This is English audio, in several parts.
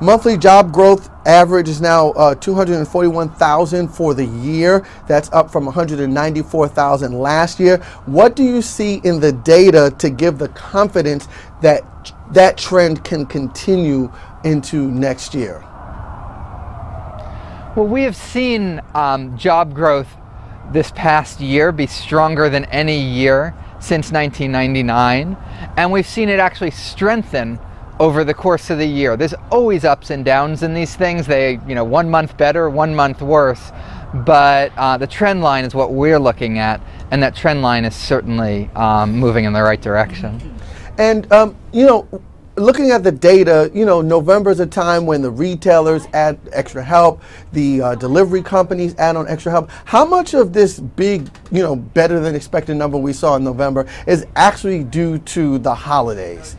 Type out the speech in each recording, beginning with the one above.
Monthly job growth average is now uh, 241,000 for the year. That's up from 194,000 last year. What do you see in the data to give the confidence that that trend can continue into next year? Well, we have seen um, job growth this past year be stronger than any year since 1999, and we've seen it actually strengthen over the course of the year. There's always ups and downs in these things. They, you know, one month better, one month worse. But uh, the trend line is what we're looking at, and that trend line is certainly um, moving in the right direction. And, um, you know, looking at the data, you know, November is a time when the retailers add extra help, the uh, delivery companies add on extra help. How much of this big, you know, better than expected number we saw in November is actually due to the holidays?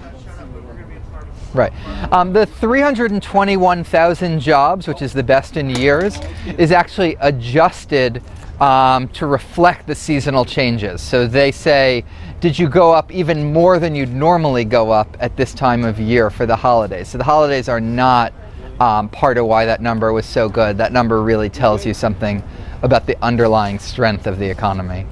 Right. Um, the 321,000 jobs, which is the best in years, is actually adjusted um, to reflect the seasonal changes. So they say, did you go up even more than you'd normally go up at this time of year for the holidays? So the holidays are not um, part of why that number was so good. That number really tells you something about the underlying strength of the economy.